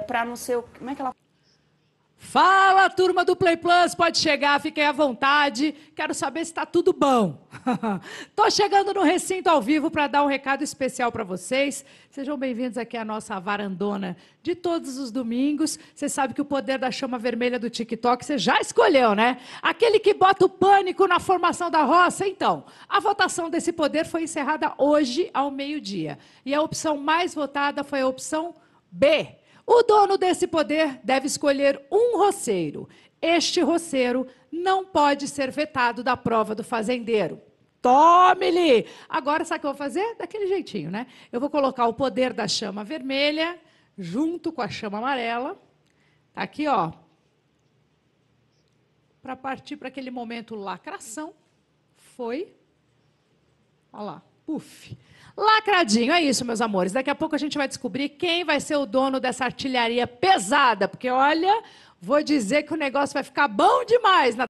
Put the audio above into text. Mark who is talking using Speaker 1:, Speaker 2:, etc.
Speaker 1: para não ser o. Como é que ela.
Speaker 2: Fala, turma do Play Plus, pode chegar, fiquem à vontade. Quero saber se está tudo bom. Estou chegando no recinto ao vivo para dar um recado especial para vocês. Sejam bem-vindos aqui à nossa varandona de todos os domingos. Você sabe que o poder da chama vermelha do TikTok você já escolheu, né? Aquele que bota o pânico na formação da roça. Então, a votação desse poder foi encerrada hoje ao meio-dia. E a opção mais votada foi a opção B o dono desse poder deve escolher um roceiro. Este roceiro não pode ser vetado da prova do fazendeiro. Tome-lhe! Agora, sabe o que eu vou fazer? Daquele jeitinho, né? Eu vou colocar o poder da chama vermelha junto com a chama amarela. Tá aqui, ó. Para partir para aquele momento lacração. Foi. Olha lá. Puf. Lacradinho, é isso, meus amores. Daqui a pouco a gente vai descobrir quem vai ser o dono dessa artilharia pesada, porque olha, vou dizer que o negócio vai ficar bom demais na